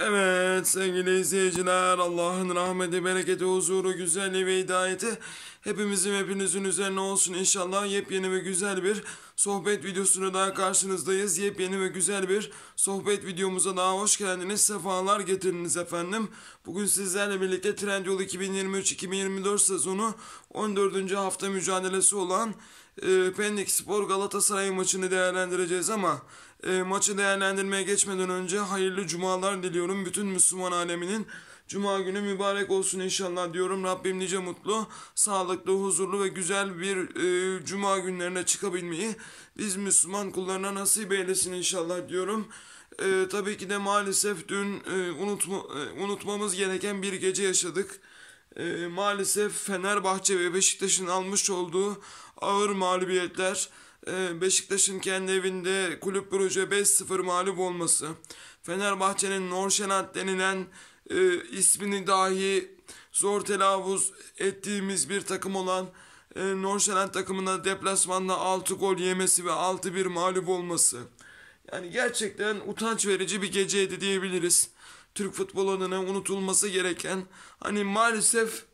Evet sevgili izleyiciler Allah'ın rahmeti, bereketi, huzuru, güzelliği ve hidayeti hepimizin hepinizin üzerine olsun inşallah. Yepyeni ve güzel bir sohbet videosunu daha karşınızdayız. Yepyeni ve güzel bir sohbet videomuza daha hoş geldiniz. Sefalar getiriniz efendim. Bugün sizlerle birlikte Trendyol 2023-2024 sezonu 14. hafta mücadelesi olan e, Pendik Spor Galatasaray maçını değerlendireceğiz ama e, maçı değerlendirmeye geçmeden önce hayırlı cumalar diliyorum bütün Müslüman aleminin. Cuma günü mübarek olsun inşallah diyorum. Rabbim nice mutlu, sağlıklı, huzurlu ve güzel bir e, cuma günlerine çıkabilmeyi biz Müslüman kullarına nasip eylesin inşallah diyorum. E, tabii ki de maalesef dün e, unutma, e, unutmamız gereken bir gece yaşadık. E, maalesef Fenerbahçe ve Beşiktaş'ın almış olduğu ağır mağlubiyetler, Beşiktaş'ın kendi evinde kulüp proje 5-0 mağlup olması, Fenerbahçe'nin Norşenat denilen e, ismini dahi zor telaffuz ettiğimiz bir takım olan e, Norşenat takımına deplasmanda 6 gol yemesi ve 6-1 mağlup olması. Yani gerçekten utanç verici bir geceydi diyebiliriz. Türk futbol adına unutulması gereken hani maalesef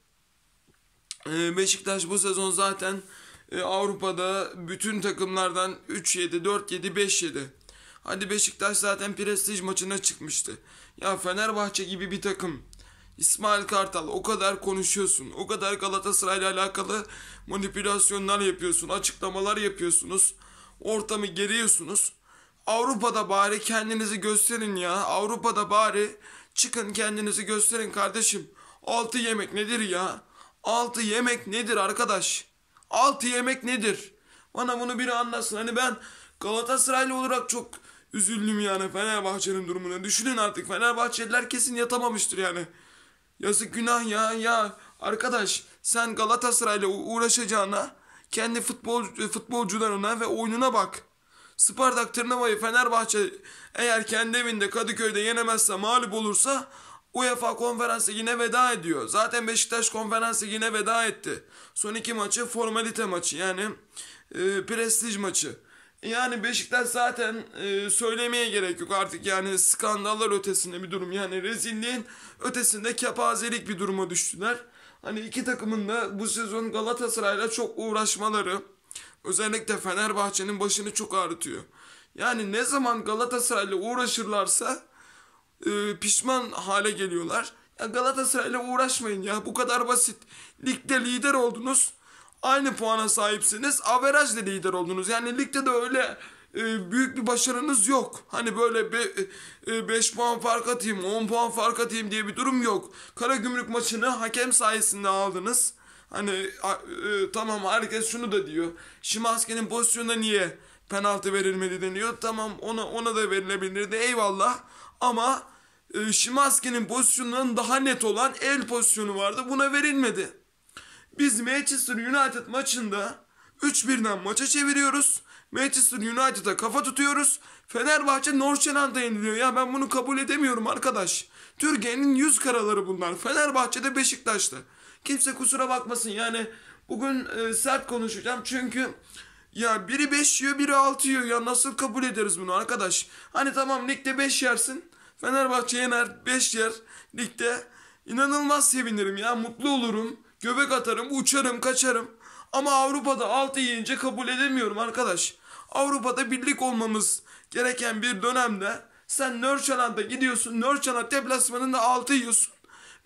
e, Beşiktaş bu sezon zaten e, Avrupa'da bütün takımlardan 3-7, 4-7, 5-7. Hadi Beşiktaş zaten prestij maçına çıkmıştı. Ya Fenerbahçe gibi bir takım. İsmail Kartal o kadar konuşuyorsun. O kadar Galatasaray'la alakalı manipülasyonlar yapıyorsun. Açıklamalar yapıyorsunuz. Ortamı geriyorsunuz. Avrupa'da bari kendinizi gösterin ya. Avrupa'da bari çıkın kendinizi gösterin kardeşim. Altı yemek nedir ya? Altı yemek nedir arkadaş? Altı yemek nedir? Bana bunu biri anlasın. Hani ben Galatasaraylı olarak çok üzüldüm yani Fenerbahçe'nin durumuna. Düşünün artık Fenerbahçeliler kesin yatamamıştır yani. Yazık günah ya ya. Arkadaş sen Galatasaray'la uğraşacağına kendi futbol futbolcularına ve oyununa bak. Spartak Tırnava'yı Fenerbahçe eğer kendi evinde Kadıköy'de yenemezse mağlup olursa UEFA Konferans Ligi'ne veda ediyor. Zaten Beşiktaş Konferans Ligi'ne veda etti. Son iki maçı formalite maçı yani e, prestij maçı. Yani Beşiktaş zaten e, söylemeye gerek yok artık yani skandallar ötesinde bir durum. Yani rezilliğin ötesinde kepazelik bir duruma düştüler. Hani iki takımın da bu sezon Galatasaray'la çok uğraşmaları özellikle Fenerbahçe'nin başını çok ağrıtıyor. Yani ne zaman Galatasaray'la uğraşırlarsa e, pişman hale geliyorlar. Ya Galatasaray'la uğraşmayın ya bu kadar basit. Ligde lider oldunuz. Aynı puana sahipsiniz. Averajla lider oldunuz. Yani ligde de öyle e, büyük bir başarınız yok. Hani böyle 5 e, puan fark atayım, 10 puan fark atayım diye bir durum yok. Karagümrük maçını hakem sayesinde aldınız. Hani e, tamam herkes şunu da diyor. Şimanski'nin pozisyonunda niye penaltı verilmedi deniyor. Tamam ona ona da verilebilirdi eyvallah. Ama e, Şimanski'nin pozisyonundan daha net olan el pozisyonu vardı. Buna verilmedi. Biz Manchester United maçında 3-1'den maça çeviriyoruz. Manchester United'a kafa tutuyoruz. Fenerbahçe Norşenand'a yeniliyor. Ya ben bunu kabul edemiyorum arkadaş. Türkiye'nin yüz karaları bunlar. Fenerbahçe'de Beşiktaş'ta. Kimse kusura bakmasın yani bugün e, sert konuşacağım çünkü ya biri 5 yiyor biri 6 yiyor ya nasıl kabul ederiz bunu arkadaş? Hani tamam ligde 5 yersin Fenerbahçe yener 5 yer ligde inanılmaz sevinirim ya mutlu olurum göbek atarım uçarım kaçarım ama Avrupa'da 6 yiyince kabul edemiyorum arkadaş. Avrupa'da birlik olmamız gereken bir dönemde sen Nörçaland'a gidiyorsun Nörçaland deplasmanında 6 yiyorsun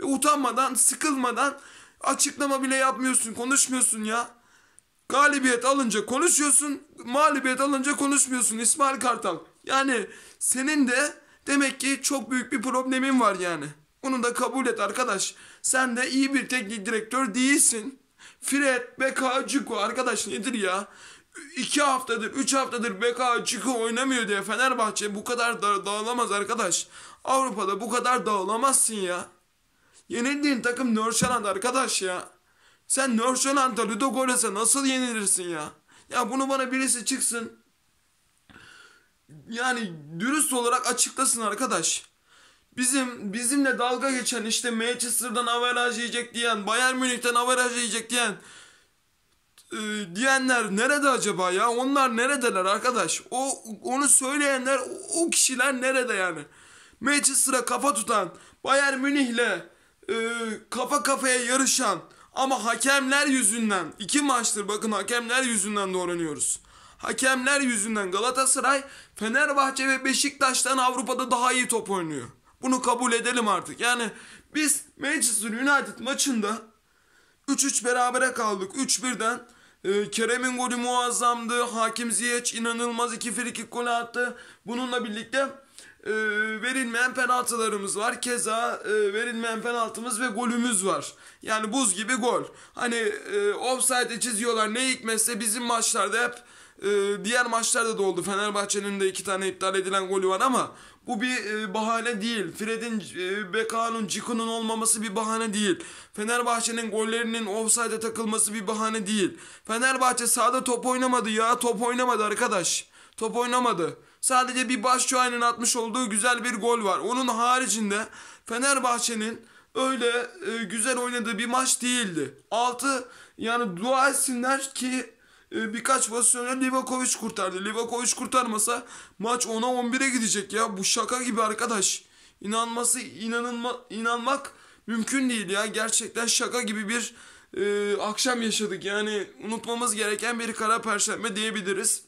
ve utanmadan sıkılmadan açıklama bile yapmıyorsun konuşmuyorsun ya. Galibiyet alınca konuşuyorsun, mağlubiyet alınca konuşmuyorsun İsmail Kartal. Yani senin de demek ki çok büyük bir problemin var yani. Onu da kabul et arkadaş. Sen de iyi bir teknik direktör değilsin. Fred, Beka, Ciko arkadaş nedir ya? İki haftadır, üç haftadır Beka, Ciko oynamıyor diye Fenerbahçe bu kadar da dağılamaz arkadaş. Avrupa'da bu kadar dağılamazsın ya. Yenildiğin takım Nörşaland arkadaş ya. Sen Nörşaland'a Ludogorets'e nasıl yenilirsin ya? Ya bunu bana birisi çıksın. Yani dürüst olarak açıklasın arkadaş. Bizim bizimle dalga geçen işte Manchester'dan averaj yiyecek diyen, Bayern Münih'ten averaj yiyecek diyen e, diyenler nerede acaba ya? Onlar neredeler arkadaş? O onu söyleyenler o kişiler nerede yani? Manchester'a kafa tutan, Bayern Münih'le e, kafa kafaya yarışan ama hakemler yüzünden iki maçtır bakın hakemler yüzünden doğranıyoruz. Hakemler yüzünden Galatasaray, Fenerbahçe ve Beşiktaş'tan Avrupa'da daha iyi top oynuyor. Bunu kabul edelim artık. Yani biz Manchester United maçında 3-3 berabere kaldık. 3-1'den e, Kerem'in golü muazzamdı. Hakim Ziyech inanılmaz iki frikik golü attı. Bununla birlikte e, verilmeyen penaltılarımız var. Keza e, verilmeyen penaltımız ve golümüz var. Yani buz gibi gol. Hani e, offside'e çiziyorlar ne hikmetse bizim maçlarda hep e, diğer maçlarda da oldu. Fenerbahçe'nin de iki tane iptal edilen golü var ama bu bir e, bahane değil. Fred'in, e, Beka'nın, Ciku'nun olmaması bir bahane değil. Fenerbahçe'nin gollerinin offside'e takılması bir bahane değil. Fenerbahçe sahada top oynamadı ya. Top oynamadı arkadaş. Top oynamadı. Sadece bir Başşuay'ın atmış olduğu güzel bir gol var. Onun haricinde Fenerbahçe'nin öyle e, güzel oynadığı bir maç değildi. Altı yani dua etsinler ki e, birkaç pozisyonda Livakovic kurtardı. Livakovic kurtarmasa maç 10'a 11'e gidecek ya. Bu şaka gibi arkadaş. İnanması inanılma inanmak mümkün değil ya. Gerçekten şaka gibi bir e, akşam yaşadık. Yani unutmamız gereken bir kara perşembe diyebiliriz.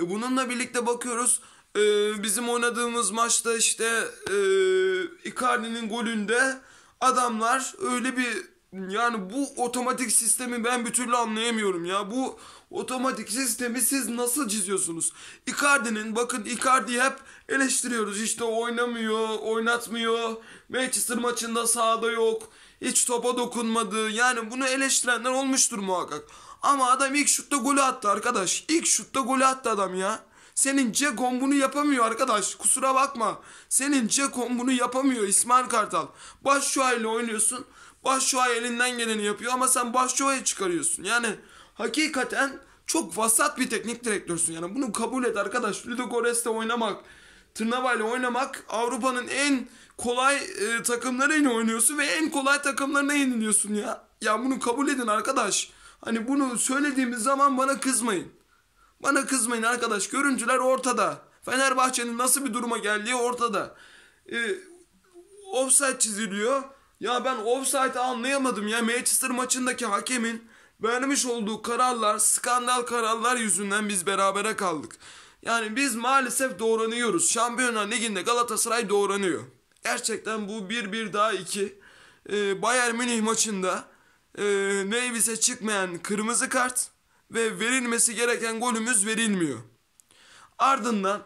E, bununla birlikte bakıyoruz. E, bizim oynadığımız maçta işte e, Icardi'nin golünde adamlar öyle bir yani bu otomatik sistemi ben bir türlü anlayamıyorum ya. Bu otomatik sistemi siz nasıl çiziyorsunuz? Icardi'nin bakın Icardi'yi hep eleştiriyoruz. İşte oynamıyor, oynatmıyor. Manchester maçında sahada yok. Hiç topa dokunmadı. Yani bunu eleştirenler olmuştur muhakkak. Ama adam ilk şutta golü attı arkadaş. İlk şutta golü attı adam ya. Senin Cekon bunu yapamıyor arkadaş. Kusura bakma. Senin Cekon bunu yapamıyor İsmail Kartal. Baş ile oynuyorsun. Başşuay elinden geleni yapıyor ama sen Başşuay'ı çıkarıyorsun. Yani hakikaten çok vasat bir teknik direktörsün. Yani bunu kabul et arkadaş. Ludogorets'te oynamak, Tırnava oynamak Avrupa'nın en kolay e, takımlarıyla oynuyorsun ve en kolay takımlarına yeniliyorsun ya. Ya bunu kabul edin arkadaş. Hani bunu söylediğimiz zaman bana kızmayın. Bana kızmayın arkadaş. Görüntüler ortada. Fenerbahçe'nin nasıl bir duruma geldiği ortada. E, offside çiziliyor. Ya ben offside'ı anlayamadım ya. Manchester maçındaki hakemin vermiş olduğu kararlar, skandal kararlar yüzünden biz berabere kaldık. Yani biz maalesef doğranıyoruz. Şampiyonlar Ligi'nde Galatasaray doğranıyor. Gerçekten bu bir bir daha iki. Ee, Bayern Münih maçında e, Davis'e çıkmayan kırmızı kart ve verilmesi gereken golümüz verilmiyor. Ardından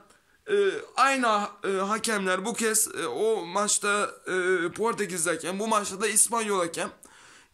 e, aynı e, hakemler bu kez e, o maçta e, Portekiz bu maçta da İspanyol hakem.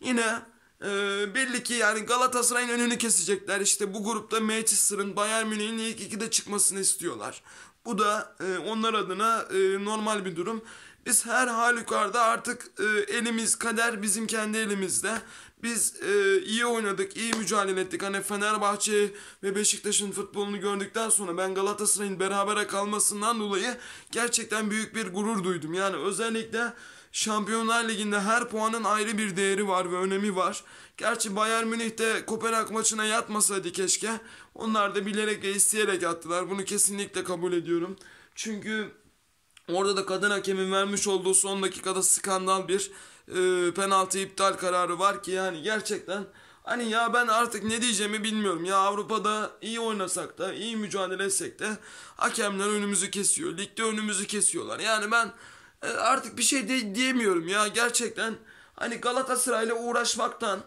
Yine e, belli ki yani Galatasaray'ın önünü kesecekler. İşte bu grupta Manchester'ın Bayern Münih'in ilk ikide çıkmasını istiyorlar. Bu da e, onlar adına e, normal bir durum. Biz her halükarda artık e, elimiz kader bizim kendi elimizde. Biz e, iyi oynadık, iyi mücadele ettik. Hani Fenerbahçe ve Beşiktaş'ın futbolunu gördükten sonra ben Galatasaray'ın berabere kalmasından dolayı gerçekten büyük bir gurur duydum. Yani özellikle Şampiyonlar Ligi'nde her puanın ayrı bir değeri var ve önemi var. Gerçi Bayern Münih'te Kopenhag maçına yatmasaydı keşke. Onlar da bilerek ve isteyerek attılar. Bunu kesinlikle kabul ediyorum. Çünkü orada da kadın hakemin vermiş olduğu son dakikada skandal bir e, penaltı iptal kararı var ki yani gerçekten hani ya ben artık ne diyeceğimi bilmiyorum. Ya Avrupa'da iyi oynasak da iyi mücadele etsek de hakemler önümüzü kesiyor. Ligde önümüzü kesiyorlar. Yani ben e, artık bir şey de diyemiyorum ya gerçekten hani Galatasaray'la uğraşmaktan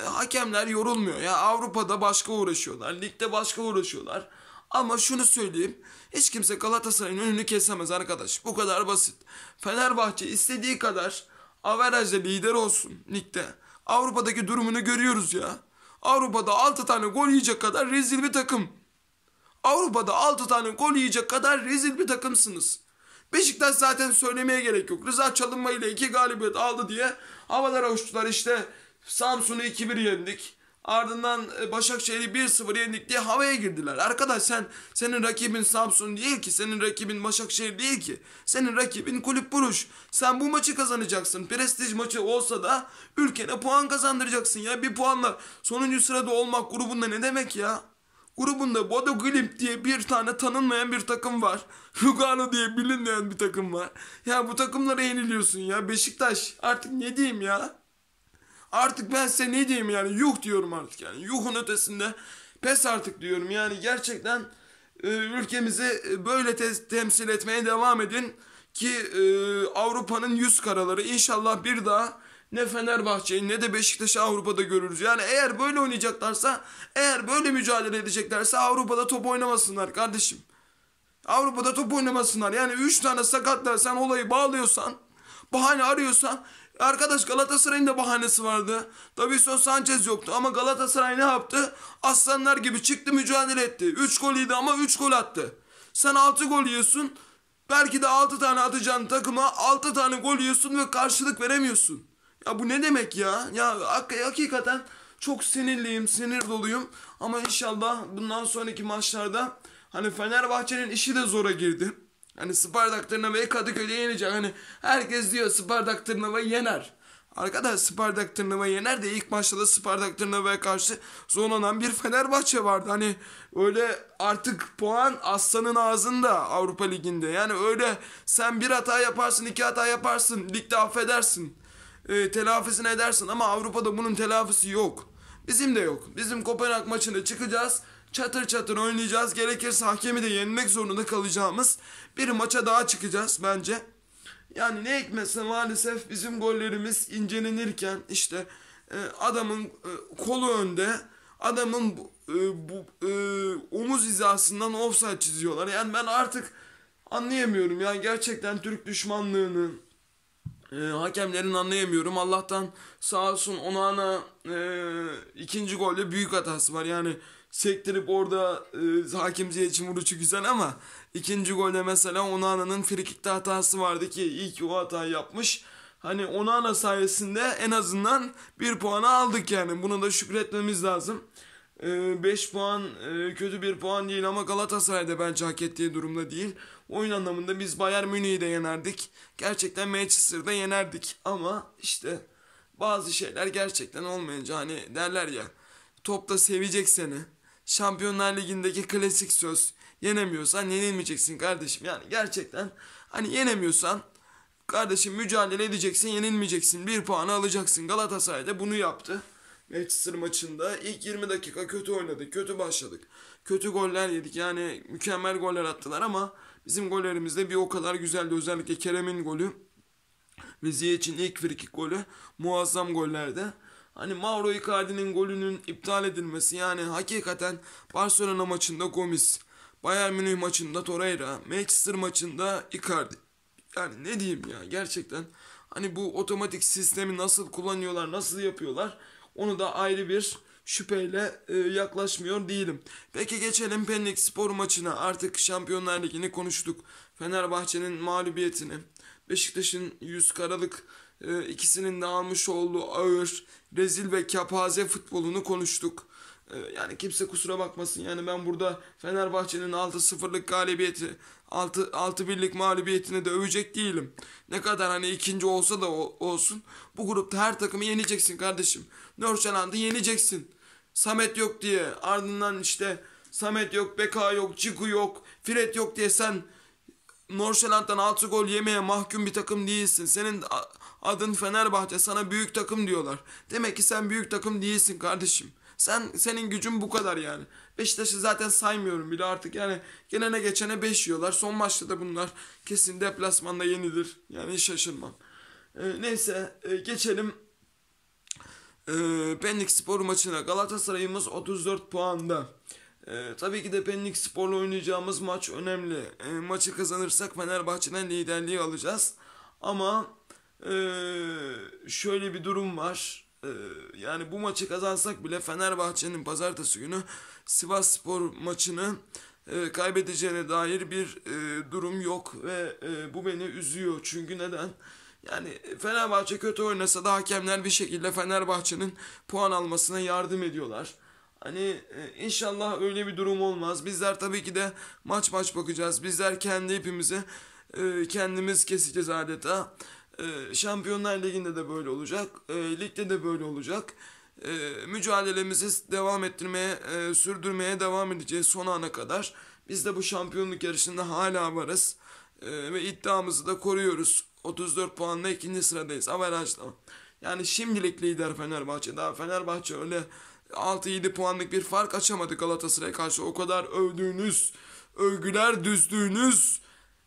e, hakemler yorulmuyor ya Avrupa'da başka uğraşıyorlar ligde başka uğraşıyorlar ama şunu söyleyeyim hiç kimse Galatasaray'ın önünü kesemez arkadaş bu kadar basit Fenerbahçe istediği kadar averajda lider olsun ligde. Avrupa'daki durumunu görüyoruz ya. Avrupa'da 6 tane gol yiyecek kadar rezil bir takım. Avrupa'da 6 tane gol yiyecek kadar rezil bir takımsınız. Beşiktaş zaten söylemeye gerek yok. Rıza Çalınma ile 2 galibiyet aldı diye havalara uçtular işte. Samsun'u 2-1 yendik. Ardından e, Başakşehir'i 1-0 yendik diye havaya girdiler. Arkadaş sen senin rakibin Samsun değil ki. Senin rakibin Başakşehir değil ki. Senin rakibin Kulüp Buruş. Sen bu maçı kazanacaksın. Prestij maçı olsa da ülkene puan kazandıracaksın ya. Bir puanla sonuncu sırada olmak grubunda ne demek ya? Grubunda Bodo Glimt diye bir tane tanınmayan bir takım var. Lugano diye bilinmeyen bir takım var. Ya bu takımlara yeniliyorsun ya. Beşiktaş artık ne diyeyim ya? Artık ben size ne diyeyim yani yuh diyorum artık yani. Yuhun ötesinde pes artık diyorum. Yani gerçekten e, ülkemizi böyle te- temsil etmeye devam edin. Ki e, Avrupa'nın yüz karaları inşallah bir daha ne Fenerbahçe'yi ne de Beşiktaş'ı Avrupa'da görürüz. Yani eğer böyle oynayacaklarsa, eğer böyle mücadele edeceklerse Avrupa'da top oynamasınlar kardeşim. Avrupa'da top oynamasınlar. Yani 3 tane sakatla sen olayı bağlıyorsan, bahane arıyorsan, arkadaş Galatasaray'ın da bahanesi vardı. Davinson Sanchez yoktu ama Galatasaray ne yaptı? Aslanlar gibi çıktı mücadele etti. 3 gol yedi ama 3 gol attı. Sen 6 gol yiyorsun. Belki de 6 tane atacağın takıma 6 tane gol yiyorsun ve karşılık veremiyorsun. Ya bu ne demek ya? Ya hak- hakikaten çok sinirliyim, sinir doluyum. Ama inşallah bundan sonraki maçlarda hani Fenerbahçe'nin işi de zora girdi. Hani Spartak Tırnava'yı Kadıköy'de yenecek. Hani herkes diyor Spartak Tırnava'yı yener. Arkadaş Spartak Tırnava'yı yener de ilk maçta da Spartak Tırnava'ya karşı zorlanan bir Fenerbahçe vardı. Hani öyle artık puan aslanın ağzında Avrupa Ligi'nde. Yani öyle sen bir hata yaparsın, iki hata yaparsın, ligde affedersin e, telafisini edersin ama Avrupa'da bunun telafisi yok. Bizim de yok. Bizim Kopenhag maçına çıkacağız. Çatır çatır oynayacağız. Gerekirse hakemi de yenmek zorunda kalacağımız bir maça daha çıkacağız bence. Yani ne hikmetse maalesef bizim gollerimiz incelenirken işte e, adamın e, kolu önde adamın bu, e, bu omuz hizasından offside çiziyorlar. Yani ben artık anlayamıyorum ya gerçekten Türk düşmanlığını, e, hakemlerin anlayamıyorum. Allah'tan sağ olsun Onana e, ikinci golde büyük hatası var. Yani sektirip orada e, hakem için vuruşu güzel ama ikinci golde mesela Onana'nın frikikte hatası vardı ki ilk o hatayı yapmış. Hani Onana sayesinde en azından bir puanı aldık yani. Buna da şükretmemiz lazım. 5 puan e, kötü bir puan değil ama Galatasaray'da bence hak ettiği durumda değil. Oyun anlamında biz Bayern Münih'i de yenerdik. Gerçekten Manchester'da yenerdik ama işte bazı şeyler gerçekten olmayınca hani derler ya topta sevecek seni. Şampiyonlar Ligi'ndeki klasik söz yenemiyorsan yenilmeyeceksin kardeşim. Yani gerçekten hani yenemiyorsan kardeşim mücadele edeceksin yenilmeyeceksin. Bir puanı alacaksın. Galatasaray da bunu yaptı. Manchester maçında ilk 20 dakika kötü oynadık. Kötü başladık. Kötü goller yedik. Yani mükemmel goller attılar ama bizim gollerimiz de bir o kadar güzeldi. Özellikle Kerem'in golü ve Ziyech'in ilk frikik golü muazzam gollerde. Hani Mauro Icardi'nin golünün iptal edilmesi yani hakikaten Barcelona maçında Gomis, Bayern Münih maçında Torreira, Manchester maçında Icardi. Yani ne diyeyim ya gerçekten hani bu otomatik sistemi nasıl kullanıyorlar, nasıl yapıyorlar onu da ayrı bir şüpheyle e, yaklaşmıyor değilim. Peki geçelim Pendik Spor maçına. Artık Şampiyonlar Ligi'ni konuştuk. Fenerbahçe'nin mağlubiyetini, Beşiktaş'ın yüz karalık e, ikisinin de almış olduğu ağır, rezil ve kapaze futbolunu konuştuk. E, yani kimse kusura bakmasın. Yani ben burada Fenerbahçe'nin 6-0'lık galibiyeti, 6 6 birlik mağlubiyetini de övecek değilim. Ne kadar hani ikinci olsa da o, olsun. Bu grupta her takımı yeneceksin kardeşim. Norşaland'ı yeneceksin. Samet yok diye ardından işte Samet yok, Beka yok, Ciku yok, Fred yok diye sen Norşaland'dan 6 gol yemeye mahkum bir takım değilsin. Senin adın Fenerbahçe sana büyük takım diyorlar. Demek ki sen büyük takım değilsin kardeşim. Sen senin gücün bu kadar yani. Beşiktaş'ı zaten saymıyorum bile artık yani gelene geçene 5 yiyorlar. Son maçta da bunlar kesin deplasmanda yenilir. Yani hiç şaşırmam. Ee, neyse e, geçelim e, Pendik Spor maçına. Galatasaray'ımız 34 puanda. E, tabii ki de Pendik Spor'la oynayacağımız maç önemli. E, maçı kazanırsak Fenerbahçe'den liderliği alacağız. Ama e, şöyle bir durum var. E, yani bu maçı kazansak bile Fenerbahçe'nin pazartesi günü Sivas Spor maçını e, kaybedeceğine dair bir e, durum yok ve e, bu beni üzüyor. Çünkü neden? Yani Fenerbahçe kötü oynasa da hakemler bir şekilde Fenerbahçe'nin puan almasına yardım ediyorlar. Hani e, inşallah öyle bir durum olmaz. Bizler tabii ki de maç maç bakacağız. Bizler kendi ipimizi e, kendimiz keseceğiz adeta. E, Şampiyonlar Ligi'nde de böyle olacak. E, ligde de böyle olacak. e, mücadelemizi devam ettirmeye, e, sürdürmeye devam edeceğiz son ana kadar. Biz de bu şampiyonluk yarışında hala varız. E, ve iddiamızı da koruyoruz. 34 puanla ikinci sıradayız. Averajla. Yani şimdilik lider Fenerbahçe. Daha Fenerbahçe öyle 6-7 puanlık bir fark açamadı Galatasaray'a karşı. O kadar övdüğünüz, övgüler düzdüğünüz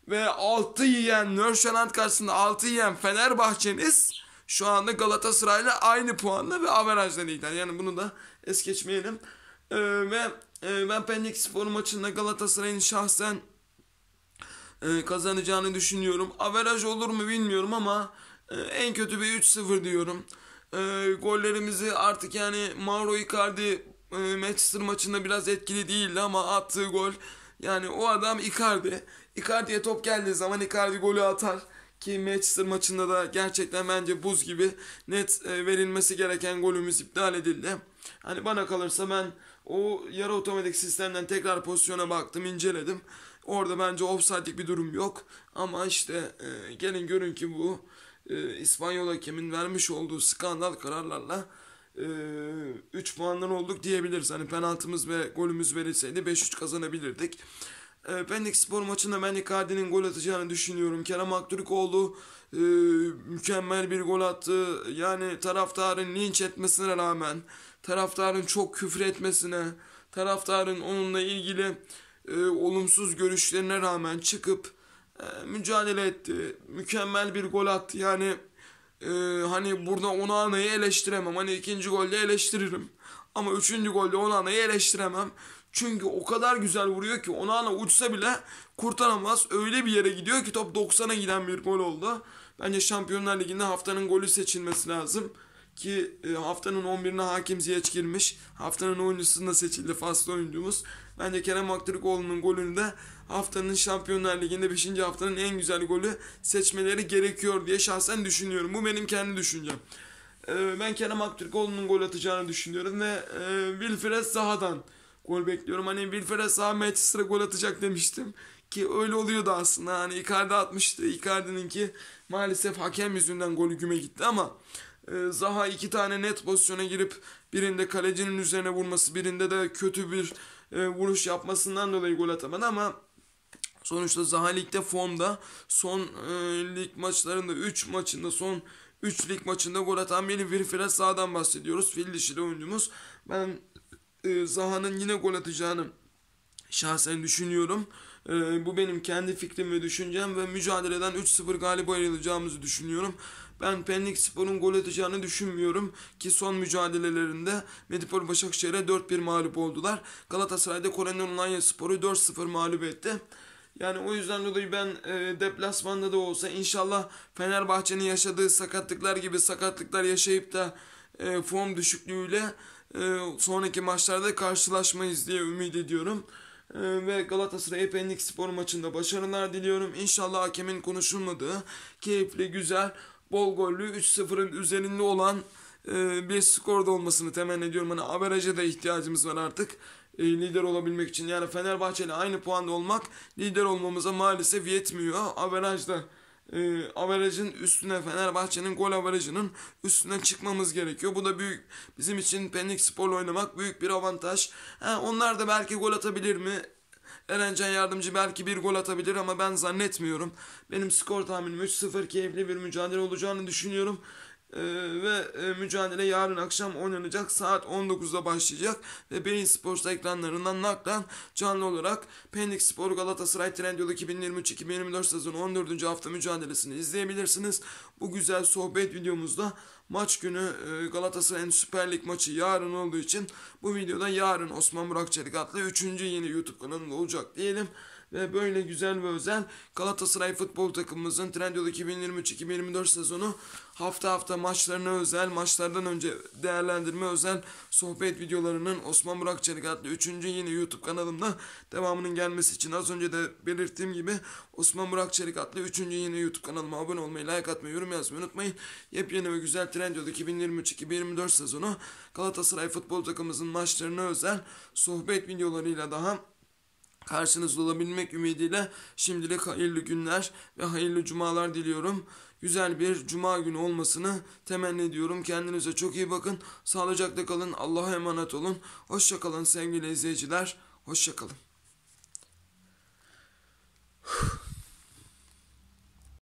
ve 6 yiyen Nörşaland karşısında 6 yiyen Fenerbahçe'niz şu anda Galatasaray'la aynı puanla ve averajla lider. Yani bunu da es geçmeyelim. Ee, ve e, ben Pendik Spor maçında Galatasaray'ın şahsen e, kazanacağını düşünüyorum. Averaj olur mu bilmiyorum ama e, en kötü bir 3-0 diyorum. E, gollerimizi artık yani Mauro Icardi e, Manchester maçında biraz etkili değildi ama attığı gol yani o adam Icardi. Icardi'ye top geldiği zaman Icardi golü atar. Ki Manchester maçında da gerçekten bence buz gibi net e, verilmesi gereken golümüz iptal edildi. Hani bana kalırsa ben o yarı otomatik sistemden tekrar pozisyona baktım, inceledim. Orada bence offside'lik bir durum yok. Ama işte e, gelin görün ki bu e, İspanyol hakemin vermiş olduğu skandal kararlarla e, 3 puandan olduk diyebiliriz. Hani penaltımız ve golümüz verilseydi 5-3 kazanabilirdik. E, Pendik Spor maçında ben Icardi'nin gol atacağını düşünüyorum. Kerem Aktürkoğlu e, mükemmel bir gol attı. Yani taraftarın linç etmesine rağmen, taraftarın çok küfür etmesine, taraftarın onunla ilgili e, olumsuz görüşlerine rağmen çıkıp e, mücadele etti. Mükemmel bir gol attı. Yani e, hani burada Onana'yı eleştiremem. Hani ikinci golde eleştiririm. Ama üçüncü golde Onana'yı eleştiremem. Çünkü o kadar güzel vuruyor ki Onana uçsa bile kurtaramaz. Öyle bir yere gidiyor ki top 90'a giden bir gol oldu. Bence Şampiyonlar Ligi'nde haftanın golü seçilmesi lazım. Ki e, haftanın 11'ine Hakim Ziyech girmiş. Haftanın oyuncusunda seçildi faslı oyuncumuz. Bence Kerem Aktürkoğlu'nun golünü de haftanın Şampiyonlar Ligi'nde 5. haftanın en güzel golü seçmeleri gerekiyor diye şahsen düşünüyorum. Bu benim kendi düşüncem. E, ben Kerem Aktürkoğlu'nun gol atacağını düşünüyorum ve e, Wilfred Zaha'dan gol bekliyorum. Hani Wilfred Zaha Manchester'a gol atacak demiştim. Ki öyle oluyordu aslında. Hani Icardi atmıştı. Icardi'ninki maalesef hakem yüzünden golü güme gitti ama e, Zaha iki tane net pozisyona girip birinde kalecinin üzerine vurması birinde de kötü bir e, vuruş yapmasından dolayı gol atamadı ama sonuçta Zaha ligde formda son e, lig maçlarında 3 maçında son 3 lig maçında gol atan bir Wilfred Zaha'dan bahsediyoruz. Fil dişili oyuncumuz. Ben e, Zaha'nın yine gol atacağını şahsen düşünüyorum. E, bu benim kendi fikrim ve düşüncem ve mücadeleden 3-0 galip ayrılacağımızı düşünüyorum. Ben Pendik Spor'un gol atacağını düşünmüyorum ki son mücadelelerinde Medipol Başakşehir'e 4-1 mağlup oldular. Galatasaray'da Kore'nin Alanya Spor'u 4-0 mağlup etti. Yani o yüzden dolayı ben e, deplasmanda da olsa inşallah Fenerbahçe'nin yaşadığı sakatlıklar gibi sakatlıklar yaşayıp da e, form düşüklüğüyle e, sonraki maçlarda karşılaşmayız diye ümit ediyorum. E, ve Galatasaray Pendik Spor maçında başarılar diliyorum. İnşallah hakemin konuşulmadığı keyifli, güzel, bol gollü 3-0'ın üzerinde olan e, bir skorda olmasını temenni ediyorum. Hani averaja da ihtiyacımız var artık e, lider olabilmek için. Yani Fenerbahçe ile aynı puanda olmak lider olmamıza maalesef yetmiyor. Averajda e, averajın üstüne Fenerbahçe'nin gol averajının üstüne çıkmamız gerekiyor. Bu da büyük bizim için Pendik Spor'la oynamak büyük bir avantaj. Ha, onlar da belki gol atabilir mi? Erencan Yardımcı belki bir gol atabilir ama ben zannetmiyorum. Benim skor tahminim 3-0 keyifli bir mücadele olacağını düşünüyorum. Ee, ve e, mücadele yarın akşam oynanacak saat 19'da başlayacak ve Beyin Sports ekranlarından naklen canlı olarak Pendik Spor Galatasaray Trendyol 2023-2024 sezonu 14. hafta mücadelesini izleyebilirsiniz. Bu güzel sohbet videomuzda maç günü e, Galatasaray'ın Süper Lig maçı yarın olduğu için bu videoda yarın Osman Burak Çelik adlı 3. yeni YouTube kanalında olacak diyelim ve böyle güzel ve özel Galatasaray futbol takımımızın Trendyol 2023-2024 sezonu hafta hafta maçlarına özel, maçlardan önce değerlendirme özel sohbet videolarının Osman Burak Çelik adlı 3. yeni YouTube kanalımda devamının gelmesi için az önce de belirttiğim gibi Osman Burak Çelik adlı 3. yeni YouTube kanalıma abone olmayı, like atmayı, yorum yazmayı unutmayın. Yepyeni ve güzel Trendyol 2023-2024 sezonu Galatasaray futbol takımımızın maçlarına özel sohbet videolarıyla daha karşınızda olabilmek ümidiyle şimdilik hayırlı günler ve hayırlı cumalar diliyorum. Güzel bir cuma günü olmasını temenni ediyorum. Kendinize çok iyi bakın. Sağlıcakla kalın. Allah'a emanet olun. Hoşça kalın sevgili izleyiciler. Hoşça kalın.